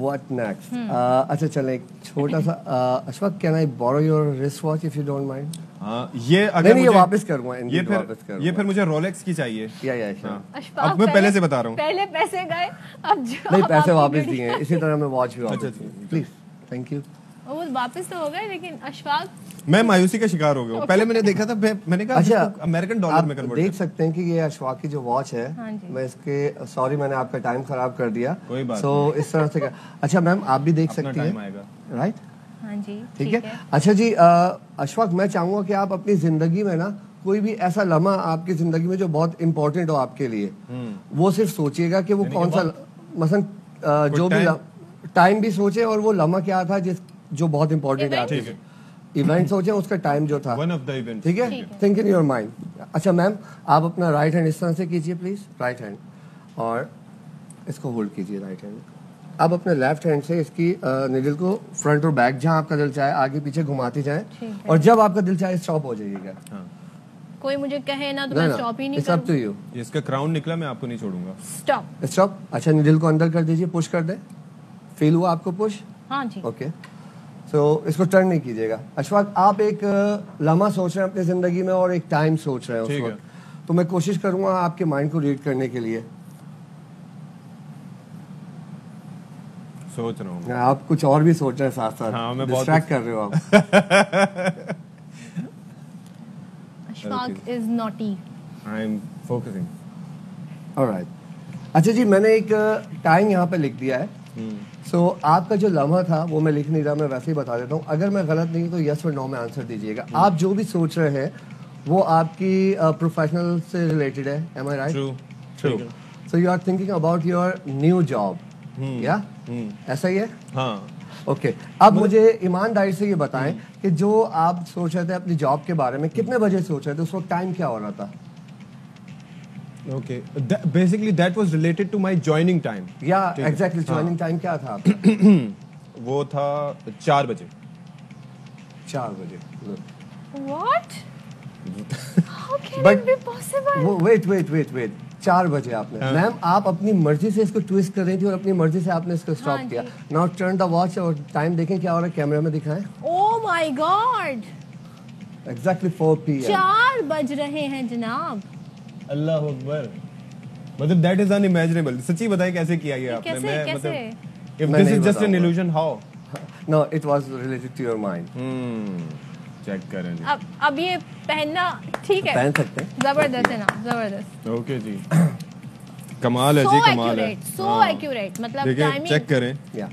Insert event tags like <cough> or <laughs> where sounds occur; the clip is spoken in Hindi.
What next? Uh, अच्छा चलें एक छोटा सा <laughs> uh, Ashfaq can I borrow your wrist watch if you don't mind हाँ ये अगर नहीं नहीं ये वापस करूँगा ये फिर वापस करूँगा। ये फिर मुझे रोलेक्स की चाहिए। या या. हाँ। अशफाक अब मैं पहले से बता रहा हूँ। पहले पैसे गए अब जो नहीं पैसे वापस दिए इसी तरह मैं वॉच भी <laughs> अच्छा, वापस प्लीज़ थैंक यू वो वापस तो हो गए लेकिन अशफाक मैं मायूसी का शिकार हो गया हूँ। पहले मैंने देखा था मैंने कहा अच्छा अमेरिकन डॉलर आप में कन्वर्ट देख सकते हैं कि ये अशफाक की जो वॉच है हाँ मैं इसके सॉरी मैंने आपका टाइम खराब कर दिया। कोई बात सो इस तरह से अच्छा मैम आप भी देख सकती हैं। राइट हाँ जी ठीक है? अच्छा जी अशफाक मैं चाहूँगा कि आप अपनी ज़िंदगी में ना कोई भी ऐसा लम्हा आपकी ज़िंदगी में जो बहुत इम्पोर्टेंट हो आपके लिए वो सिर्फ़ सोचिएगा कि वो कौन सा मसन जो भी टाइम भी सोचे और वो लम्हा क्या था जिस जो बहुत इंपॉर्टेंट है। ठीक है। इवेंट सोचे उसका टाइम जो था। वन ऑफ़ द इवेंट ठीक है? थिंक इन योर माइंड अच्छा मैम आप अपना राइट हैंड इस तरह से कीजिए प्लीज़ राइट हैंड और इसको होल्ड कीजिए राइट हैंड अब अपने लेफ़्ट हैंड से इसकी निडल को फ्रंट और बैक जहाँ आपका दिल चाहे आगे पीछे घुमाते जाए। और जब आपका दिल चाहे स्टॉप हो जाइएगा। कोई मुझे कहे ना तो मैं स्टॉप ही नहीं अप टू यू इसका क्राउन निकला मैं आपको नहीं छोड़ूँगा। स्टॉप स्टॉप अच्छा निडल को अंदर कर दीजिए पुश कर दे। फील हुआ आपको पुश हाँ जी। ओके सो so, इसको टर्न नहीं कीजिएगा। अशफाक आप एक लम्हा सोच रहे हैं अपनी ज़िंदगी में और एक टाइम सोच रहे हैं उस वक्त। तो मैं कोशिश करूँगा आपके माइंड को रीड करने के लिए। सोच रहा हूँ। आप कुछ और भी सोच रहे हैं साथ साथ हाँ, मैं बहुत डिस्ट्रैक्ट कर रहे हो आप। <laughs> Ashfaq is naughty I am focusing alright अच्छा जी मैंने एक टाइम यहाँ पे लिख दिया है। सो so, आपका जो लम्हा था वो मैं लिख नहीं रहा मैं वैसे ही बता देता हूँ। अगर मैं गलत नहीं हूँ तो यस और नो में आंसर दीजिएगा। आप जो भी सोच रहे हैं वो आपकी प्रोफेशनल uh, से रिलेटेड है। Am I right true true so you are thinking about your new job या ऐसा ही है? हाँ। ओके अब मुझे ईमानदारी से ये बताएँ कि जो आप सोच रहे थे अपनी जॉब के बारे में कितने बजे सोच रहे थे? उस वक्त टाइम क्या हो रहा था? Okay basically that was related to my joining time या है। एग्जैक्टली हाँ। ज्वाइनिंग टाइम क्या था? <clears throat> वो था चार बजे। चार बजे what how can But- it be possible वो वेट वेट वेट वेट चार बजे आपने। हाँ। मैम आप अपनी मर्ज़ी से इसको ट्विस्ट कर रही थी और अपनी मर्ज़ी से आपने इसको स्टॉप हाँ किया। नाउ टर्न द वॉच और टाइम देखें क्या हो रहा है। कैमरे में दिखाएँ। ओ my god exactly four P चार बज रहे हैं जनाब। अल्लाह अकबर। मतलब दैट इज़ अनइमेजिनेबल सच्ची बताइए कैसे किया ये आपने? कैसे- मैं कैसे? मतलब if this is just an illusion how no it was related to your mind check करें। जी अब अब ये पहनना ठीक है। पहन सकते हैं। ज़बरदस्त है ना ज़बरदस्त। ओके जी। <coughs> कमाल है जी कमाल है। सो हाँ। एक्यूरेट मतलब टाइमिंग चेक करें। या